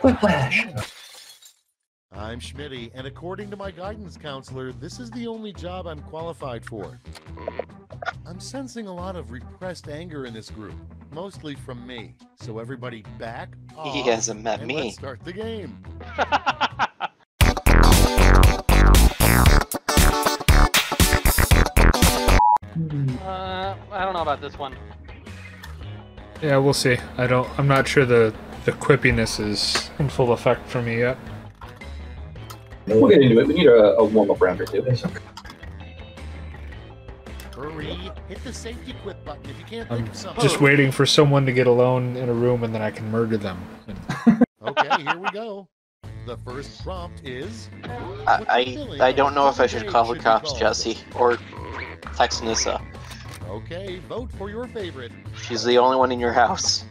Quiplash. I'm Schmitty, and according to my guidance counselor, this is the only job I'm qualified for. I'm sensing a lot of repressed anger in this group, mostly from me. So everybody back off. He hasn't met and me. Let's start the game. Uh, I don't know about this one. Yeah, we'll see. I don't. I'm not sure the the quippiness is in full effect for me yet. We'll get into it. We need a, a warm up round or two. Hurry, hit the safety quit button if you can't I'm think of something. just oh. waiting for someone to get alone in a room and then I can murder them. And Okay, here we go. The first prompt is. I, I, I don't know if I should days call the cops, called? Jesse, or text Nissa. Okay, vote for your favorite. She's the only one in your house.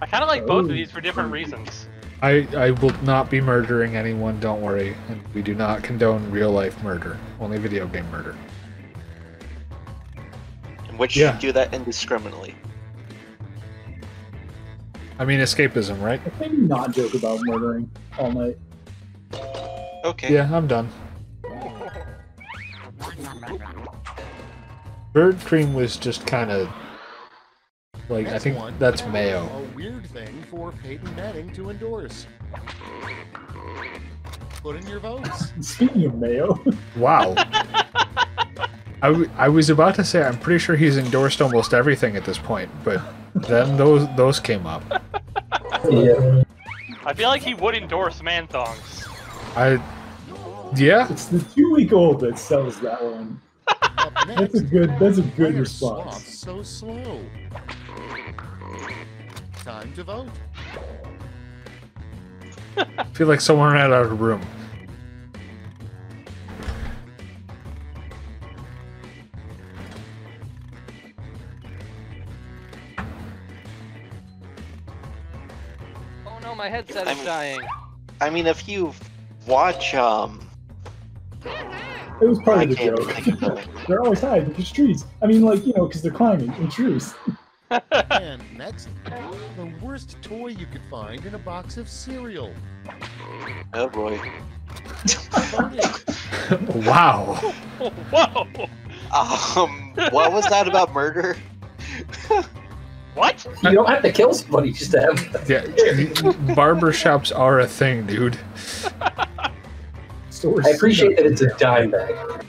I kind of like both of Oh. these for different oh. reasons. I I will not be murdering anyone. Don't worry. And we do not condone real life murder. Only video game murder. In which Yeah. you do that indiscriminately. I mean escapism, right? Maybe not joke about murdering all night. Okay. Yeah, I'm done. Bird cream was just kind of like I think one, that's mayo. A weird thing for Peyton Manning to endorse. Put in your votes. Speaking of mayo, Wow. I, w- I was about to say I'm pretty sure he's endorsed almost everything at this point, but then those those came up. Yeah. I feel like he would endorse man thongs. I yeah, it's the two week old that sells that one. Up That's a good. That's a good response. so slow? Time to vote. I feel like someone ran out of room. Oh no, my headset I'm- is dying. I mean, if you watch, um, It was part I of the joke. of they're always high because trees. I mean, like you know, because they're climbing in trees. And next, the worst toy you could find in a box of cereal. Oh boy. Voting. Wow. Whoa! Um, what was that about murder? What? You don't have to kill somebody just to have. Yeah, barber shops are a thing, dude. Stores. I appreciate that it's a dime bag.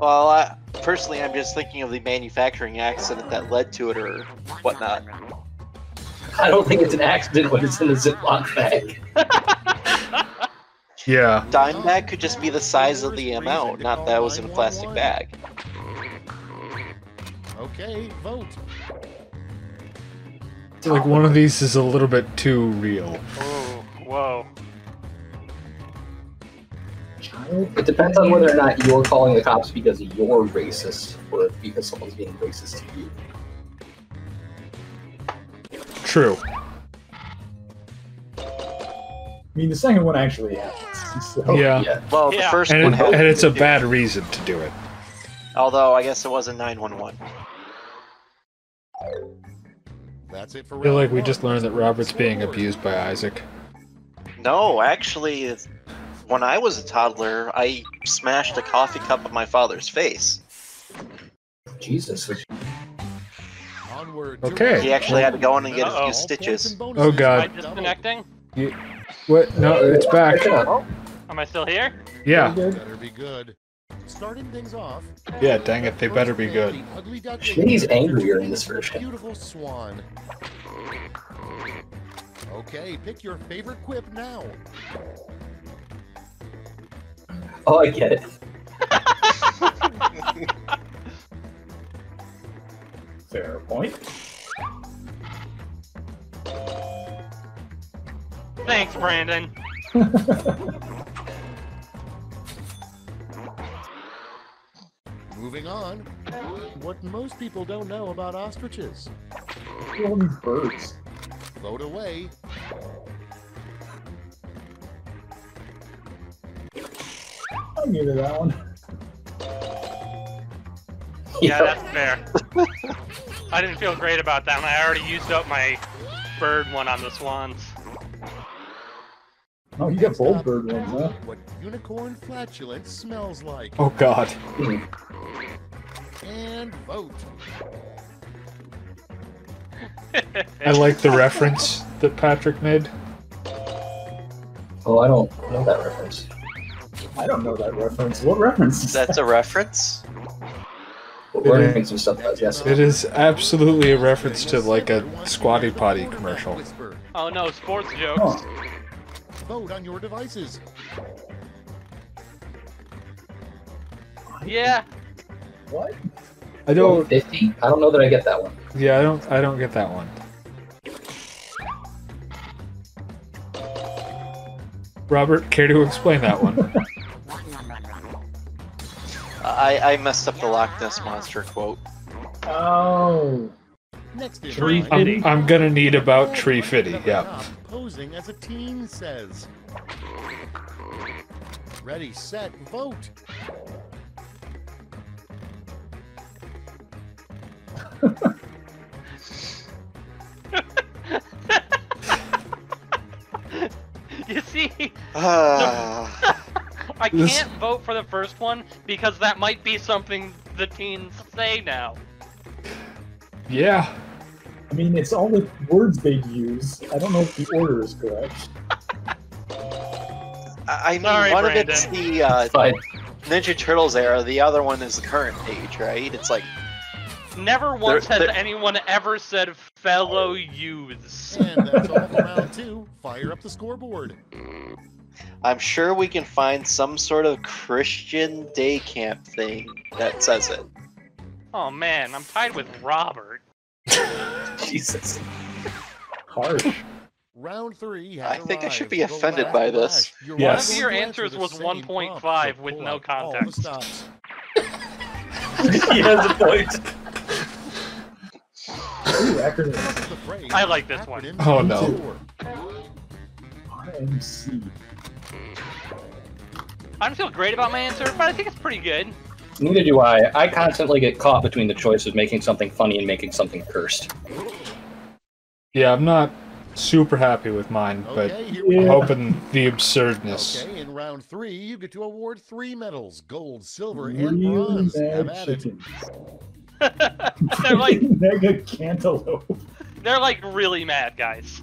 Well, I, personally, I'm just thinking of the manufacturing accident that led to it or whatnot. I don't think it's an accident when it's in a Ziploc bag. Yeah. Dime bag could just be the size of the amount, not that it was in a plastic bag. Okay, vote. Like one of these is a little bit too real. Oh, whoa. Child. It depends on whether or not you're calling the cops because you're racist or because someone's being racist to you. True. I mean, the second one actually happens. So. Yeah. Yeah. Well, the Yeah. first And, one it, and it's a to- bad reason to do it. Although I guess it wasn't 911. That's it for I feel like we just learned that Robert's being abused by Isaac. No, actually, it's- when I was a toddler, I smashed a coffee cup on my father's face. Jesus. Onward to Okay. He actually had to go in and get a Uh-oh. few stitches. Oh, God. Am I oh, doubled. disconnecting? What? No, it's back. Pick. Am I still here? Yeah. Better be good. Starting things off. Yeah, dang it, they better be good. The ugly duckling Schmitty's angrier in this version. Beautiful swan. Okay, pick your favorite quip now. Oh, I get it. Fair point. Thanks, Brandon. Moving on. What most people don't know about ostriches. All these birds. Vote away. I'm new to that one. Yeah, that's fair. I didn't feel great about that one. I already used up my bird one on the swans. Oh, you got Next both bird ones, huh? What unicorn flatulence smells like. Oh God. And vote. I like the reference that Patrick made. Oh, I don't know that reference. I don't know that reference. What reference is That's a reference. But we're learning some stuff about yes. It is absolutely a reference to like a Squatty Potty commercial. Oh no, sports jokes. Huh. Vote on your devices. Yeah, What? I don't. 50? I don't know that I get that one. Yeah, I don't. I don't get that one. Robert, care to explain that one? I, I messed up the Loch Ness monster quote. Oh. Next in Tree fitty. I'm, I'm gonna need about tree by fitty. Yeah. Posing as a teen says. Ready, set, vote. you see, Ah, I can't vote for the first one because that might be something the teens say now. Yeah. I mean, it's all the words they'd use. I don't know if the order is correct. I I mean, Sorry, one of it's the uh, Fine. Ninja Turtles era, the other one is the current age, right? It's like, Never once There- has there- anyone ever said fellow youths. And that's all for round two. Fire up the scoreboard. I'm sure we can find some sort of Christian day camp thing that says it. Oh man, I'm tied with Robert. Jesus. Harsh. Round three. I has think I should be offended by this. Your Yes. last One of your answers answer was 1.5 with no out all the context. he has a point. Ooh, acronym. The phrase I like this one. Oh, no. Score. RMC. I don't feel great about my answer, but I think it's pretty good. Neither do I. I constantly get caught between the choice of making something funny and making something cursed. Yeah, I'm not super happy with mine, but Okay, here I'm Yeah. hoping the absurdness. Okay, in round three, you get to award three medals gold, silver, and Real bronze. Have mad at it. they're like Mega cantaloupe. they're like really mad guys.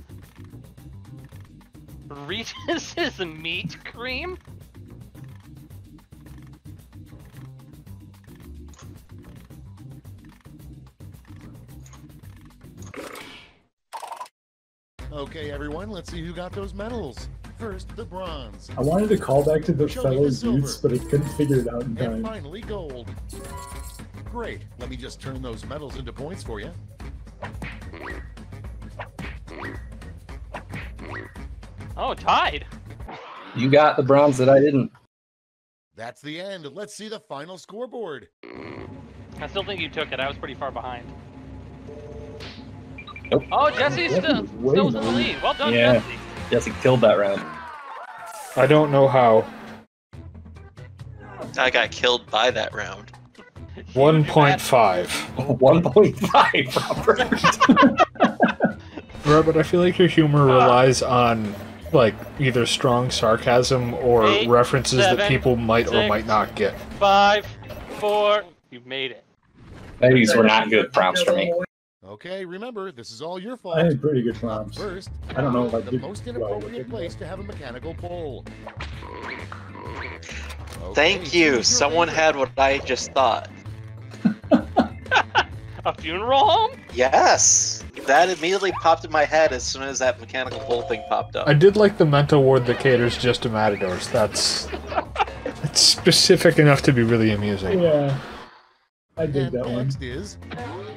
Reese's meat cream? Okay, everyone, let's see who got those medals. First, the bronze. I wanted to call back to the Show me fellow the silver. youths, but I couldn't figure it out in And time. finally, gold. Great. Let me just turn those medals into points for you. Oh, tied. You got the bronze that I didn't. That's the end. Let's see the final scoreboard. I still think you took it. I was pretty far behind. Nope. Oh, Jesse Jesse still was still in the lead. Well done, Yeah. Jesse. Jesse killed that round. I don't know how. I got killed by that round. One point five. 1.5, Robert. Robert, I feel like your humor ah. relies on like either strong sarcasm or Eight, references that people might or might not get. Five, four. You made it. These were not good prompts for me. Okay, remember, this is all your fault. I fault. had pretty good prompts. First, I don't know if I the did most inappropriate but- place to have a mechanical pole. Okay, Thank you. Someone favorite. had what I just thought. A funeral home? Yes! That immediately popped in my head as soon as that mechanical bull thing popped up. I did like the mental ward that caters just to matadors. That's it's specific enough to be really amusing. Yeah. I dig And that one. next is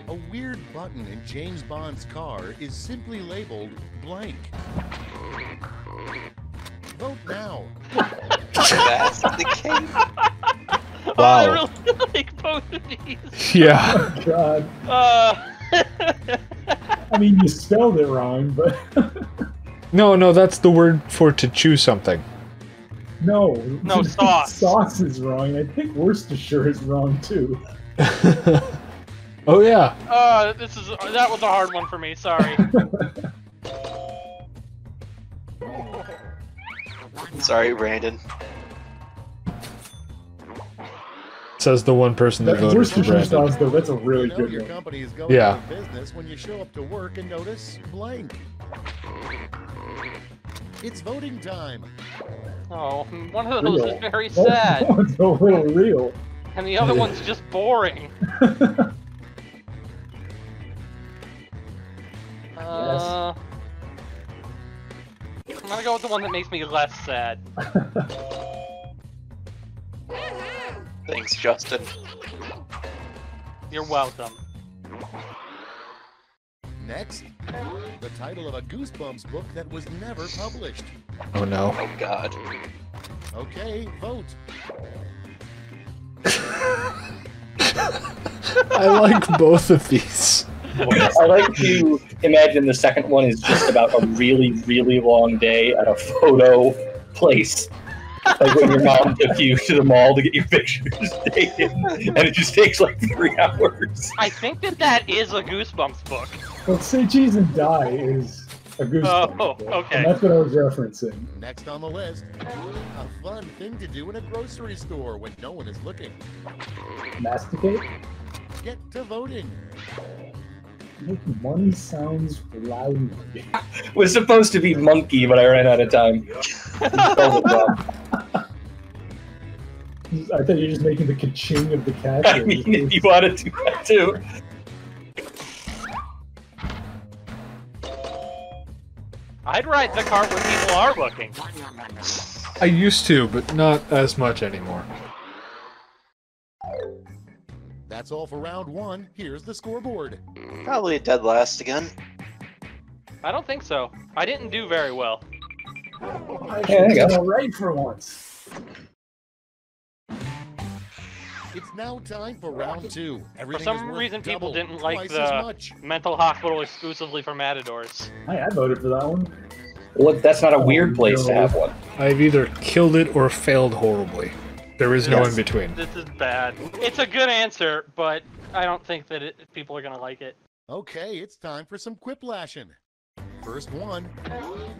a weird button in James Bond's car is simply labeled blank. Vote now. That's the case. Oh, I really like both of these. Yeah. Oh, God. Uh, I mean, you spelled it wrong, but. no, no, that's the word for to chew something. No. No, sauce. sauce is wrong. I think Worcestershire is wrong, too. oh, yeah. Uh, this is, that was a hard one for me, sorry. sorry, Brandon. Says the one person that That voted for Worcestershire Brandon. though, that's a You really know good your one. company is going Yeah. out of business when you show up to work and notice blank. It's voting time. Oh, one of those Real. is very sad, one's a little real. and the other one's just boring. Uh, I'm gonna go with the one that makes me less sad. Thanks, Justin. You're welcome. Next, the title of a Goosebumps book that was never published. Oh no. Oh God. Okay, vote. I like both of these. I like to imagine the second one is just about a really, really long day at a photo place. Like when your mom took you to the mall to get your pictures taken, and it just takes like three hours. I think that that is a Goosebumps book. But Say Cheese and Die is a goose. Oh, okay. And that's what I was referencing. Next on the list, a fun thing to do in a grocery store when no one is looking. Masticate? Get to voting. Make money sounds loudly. was supposed to be monkey, but I ran out of time. Spelled it wrong. I thought you were just making the ka-ching of the cash. I mean, if you want to do that too. I'd ride the cart when people are looking. I used to, but not as much anymore. That's all for round one. Here's the scoreboard. Probably a dead last again. I don't think so. I didn't do very well. I Yeah, there you should go. all right for once. It's now time for round two. Everything some reason, people double, didn't like the- much. Mental hospital exclusively for matadors. Hey, I voted for that one. Well, that's not a weird place to have one. I've either killed it or failed horribly. There is no Yes. in between. This is bad. It's a good answer, but I don't think that it, people are gonna like it. Okay, it's time for some quiplashing. First one.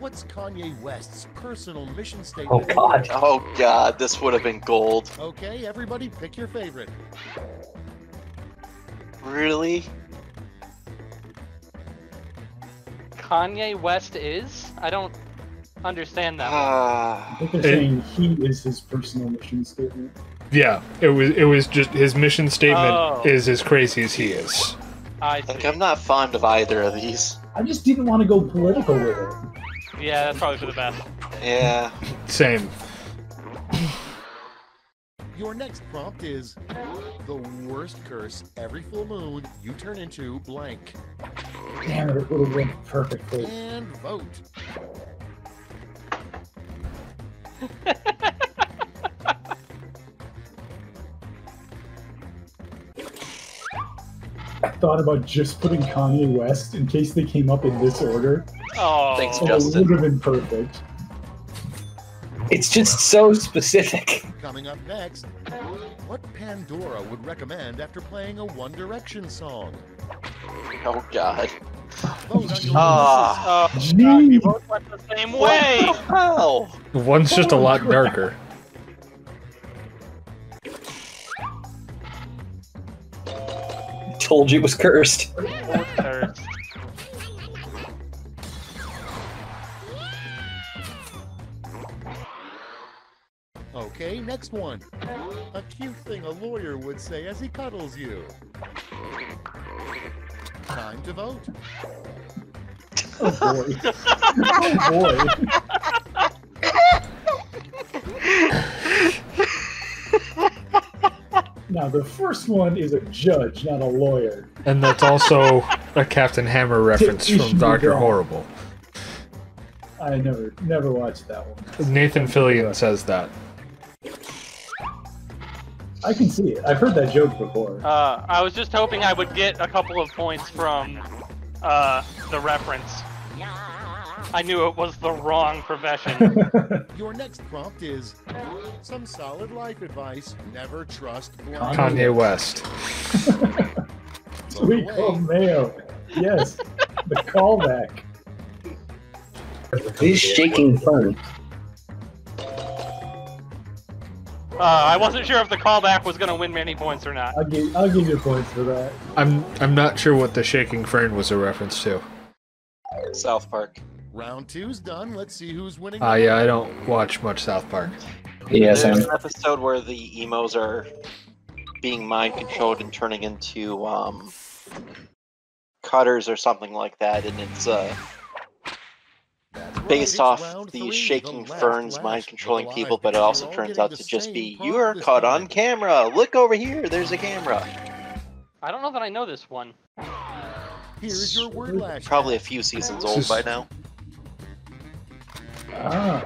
What's Kanye West's personal mission statement? Oh statement? God. Oh God, this would have been gold. Okay, everybody pick your favorite. Really? Kanye West is? I don't understand that. one. I Ah. think they're saying he is his personal mission statement. Yeah, it was. It was just his mission statement Oh. is as crazy as he is. I like see. I'm not fond of either of these. I just didn't want to go political with it. Yeah, that's probably for the best. Yeah. Same. Your next prompt is the worst curse every full moon you turn into blank. Damn it, it would have went perfectly. And vote. I thought about just putting Kanye West in case they came up in this order. Oh, Thanks, And Justin. it would have been perfect. It's just so specific. Coming up next, what Pandora would recommend after playing a One Direction song? Oh God. Vote on your Ah. oh, God, Gee. we both went the same way. How? One's just a lot darker. Told you it was cursed. Thirds. Okay, next one. A cute thing a lawyer would say as he cuddles you. Time to vote. Oh boy. oh boy. now the first one is a judge, not a lawyer. And that's also a Captain Hammer reference from Doctor. Horrible. I never never watched that one. Nathan Fillion says that. I can see it. I've heard that joke before. Uh, I was just hoping I would get a couple of points from uh, the reference. I knew it was the wrong profession. Your next prompt is some solid life advice. Never trust Kanye blind. Kanye West. Vote Sweet away. mayo. Yes. The callback. He's shaking fun. Uh, I wasn't sure if the callback was gonna win many points or not. I'll give I'll give you points for that. I'm I'm not sure what the shaking fern was a reference to. South Park. Round two's done. Let's see who's winning. Ah, yeah, I don't watch much South Park. Yeah, There's Sam. an episode where the emos are being mind controlled and turning into um, cutters or something like that, and it's uh, That's right, based off round these shaking the ferns mind controlling people, but it also turns out to just be you are caught on camera. Look over here. There's a camera. I don't know that I know this one. Here's your word lash. Probably a few seasons old by now. Ah,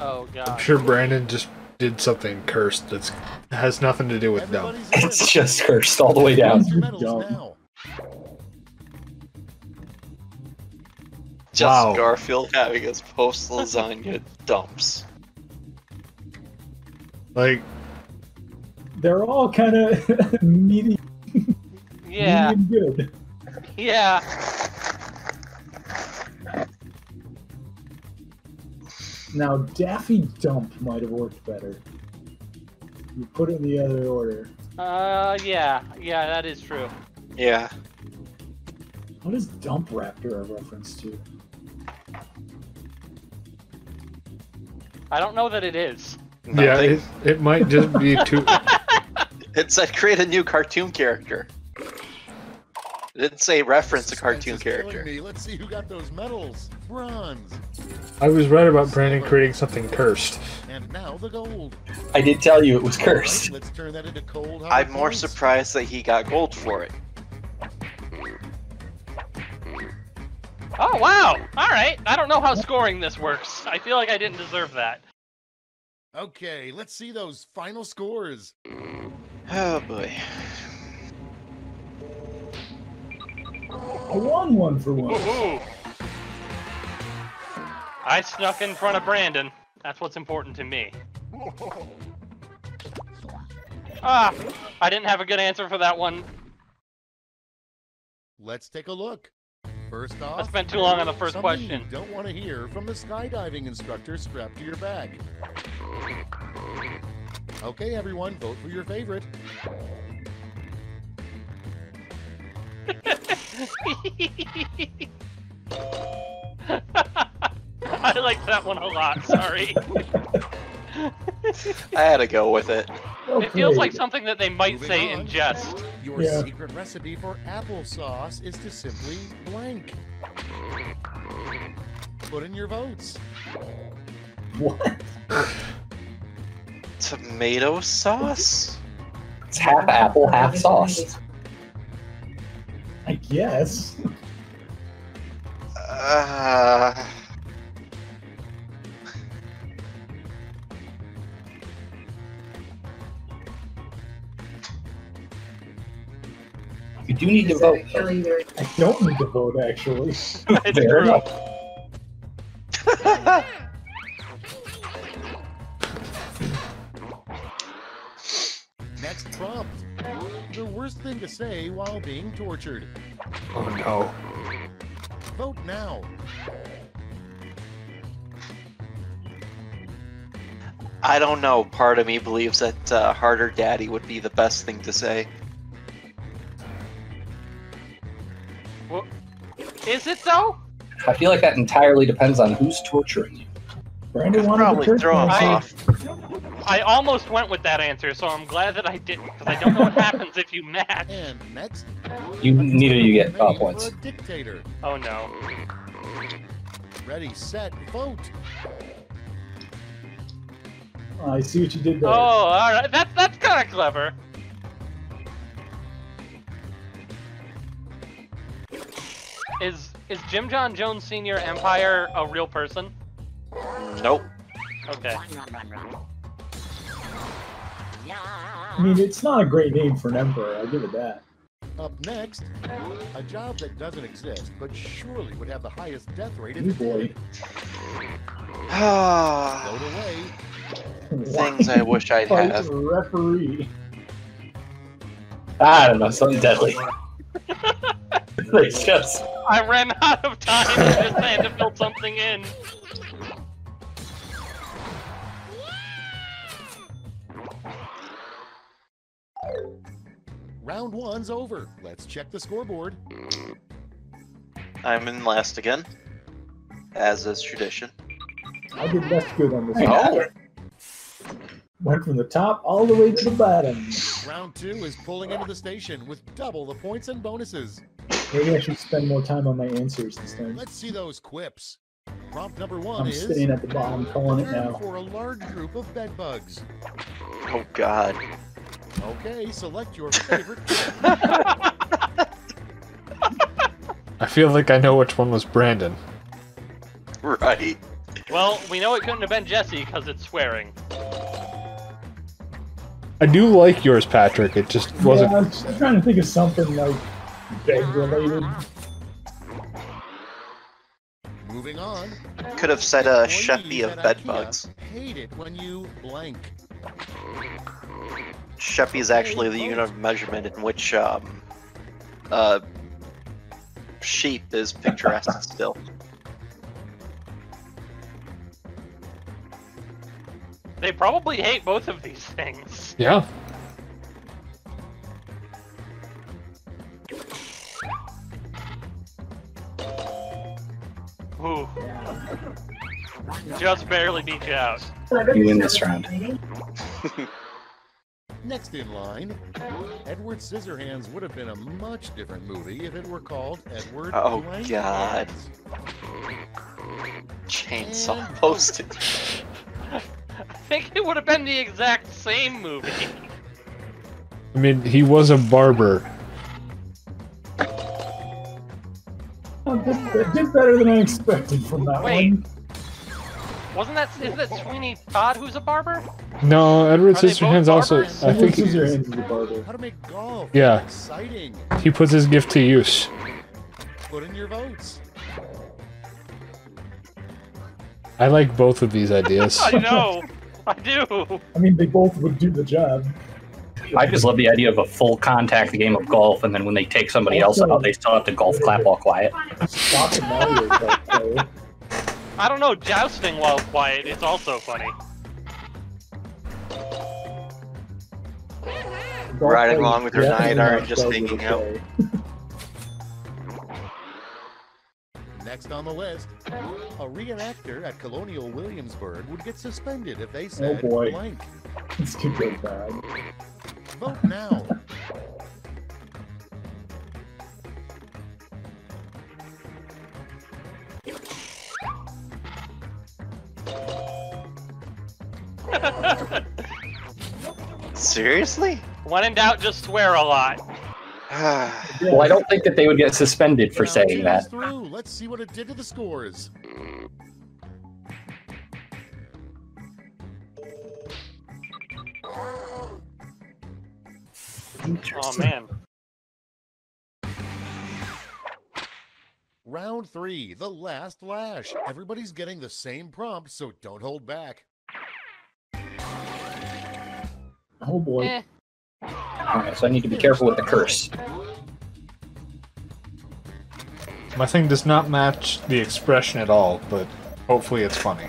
Oh I'm sure Brandon just did something cursed that's has nothing to do with dumb. It's just cursed all the way down. Just Wow. Garfield having his post lasagna dumps. Like, they're all kind of medium, Yeah, medium good. yeah. Now Daffy Dump might have worked better. You put it in the other order. Uh, yeah, yeah, that is true. Yeah. What is Dump Raptor a reference to? I don't know that it is. yeah, it, it might just be too. It said create a new cartoon character. It didn't say reference a cartoon Suspense is killing character. Me. Let's see who got those medals. Bronze. I was right about Brandon creating something cursed. And now the gold. I did tell you it was All right, cursed. let's turn that into cold. I'm more surprised that he got gold for it. Oh wow! All right. I don't know how scoring this works. I feel like I didn't deserve that. Okay, let's see those final scores. Oh boy. I won one for once. Woohoo! I snuck in front of Brandon. That's what's important to me. Ah, I didn't have a good answer for that one. Let's take a look. First off, I spent too long on the first something you question. Don't want to hear from the skydiving instructor strapped to your bag. Okay, everyone, vote for your favorite. I like that one a lot. Sorry. I had to go with it. It feels like something that they might Moving say on. in jest. Your Yeah. secret recipe for applesauce is to simply blank. Put in your votes. What? Tomato sauce? It's half apple, half sauce. I guess. Uh, do need to vote. I don't need to vote actually. It's Fair true. enough. Next prompt. The worst thing to say while being tortured. Oh no. Vote now. I don't know. Part of me believes that uh, harder daddy would be the best thing to say. Is it though? I feel like that entirely depends on who's torturing you. Brandon wanted Probably curse throw him. I- off. I almost went with that answer, so I'm glad that I didn't, because I don't know what happens if you match. And next. You neither you get name uh, points. Dictator. Oh no. Ready, set, vote. I see what you did there. Oh, there. all right. That's that's kind of clever. Is is Jim John Jones Senior Empire a real person? Nope. Okay. I mean, it's not a great name for an emperor. I'll give it that. Up next, a job that doesn't exist, but surely would have the highest death rate in it boy. did. Ah. Away. Things I wish I'd Fight have. referee. I don't know, something deadly. it's just I ran out of time and just had to fill something in. Round one's over. Let's check the scoreboard. I'm in last again, as is tradition. I did less good on this Oh. one. Went from the top all the way to the bottom. Round two is pulling into the station with double the points and bonuses. Maybe I should spend more time on my answers this time. Let's see those quips. Prompt number one I'm is staying at the bottom, calling it now. for a large group of bed bugs. Oh God. Okay, select your favorite. I feel like I know which one was Brandon. Right. Well, we know it couldn't have been Jesse because it's swearing. I do like yours, Patrick. It just wasn't. I was trying to think of something like bed related. Moving on. Could have said a Employees Sheppy of at bed bugs. Hate it when you blank. Sheppy is actually the unit of measurement in which um, uh, sheep is picturesque still. They probably hate both of these things. Yeah. Just barely beat you out. You win this round. Next in line, Edward Scissorhands would have been a much different movie if it were called Edward Oh, Blank God. Hands. Chainsaw posted. I think it would have been the exact same movie. I mean, he was a barber. Oh, did, did better than I expected from that Wait. one. Wasn't that isn't that Sweeney Todd who's a barber? No, Edward Are they both Scissorhands also. I think he, Scissorhands is the barber. How to make golf Yeah. exciting. he puts his gift to use. Put in your votes. I like both of these ideas. I know. I do. I mean, they both would do the job. I just love the idea of a full contact game of golf, and then when they take somebody else out, they still have to golf clap all quiet. I don't know, jousting while quiet is also funny. Riding along with your definitely nine iron, just hanging out. Next on the list, a reenactor at Colonial Williamsburg would get suspended if they said boy. blank. This could go bad. Vote now. Seriously? When in doubt, just swear a lot. Well, I don't think that they would get suspended for Round saying that. Through. Let's see what it did to the scores. Oh man. Round three, the last lash. Everybody's getting the same prompt, so don't hold back. Oh boy. Eh. Alright, so I need to be careful with the curse. My thing does not match the expression at all, but hopefully it's funny.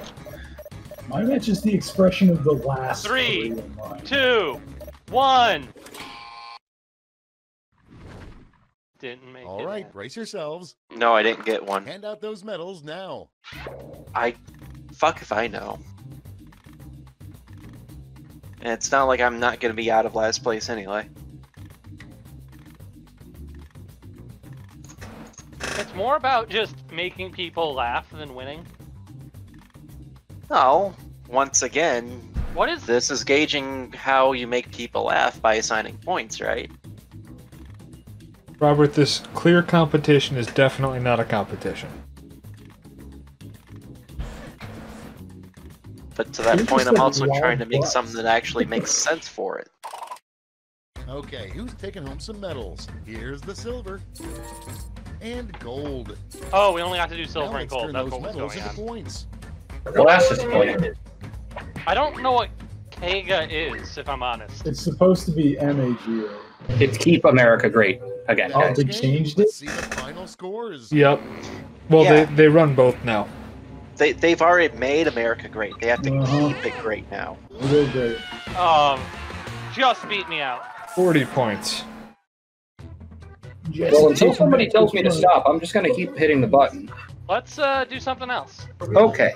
Mine matches the expression of the last Three, in line. Two, one. Didn't make All it. right, brace yourselves. No, I didn't get one. Hand out those medals now. I fuck if I know. And it's not like I'm not gonna be out of last place anyway. It's more about just making people laugh than winning. No. Once again, What is this is gauging how you make people laugh by assigning points, right? Robert, this clear competition is definitely not a competition. But to that point, I'm also trying to make something that actually makes sense for it. Okay, who's taking home some medals? Here's the silver. And gold. Oh, we only got to do Now silver and gold. turn That's those what was medals going into on. points. Well, that's disappointing. I don't know what Kaga is, if I'm honest. It's supposed to be MAGA. It's keep America great again, Oh, they changed it? see the final scores. Yep. Well, Yeah. they, they run both now. They, they've already made America great. They have to Uh-huh. keep it great now. Real great. Um, just beat me out. 40 points. Jesse, Well, until somebody tells me to stop, I'm just going to keep hitting the button. Let's uh, do something else. Okay.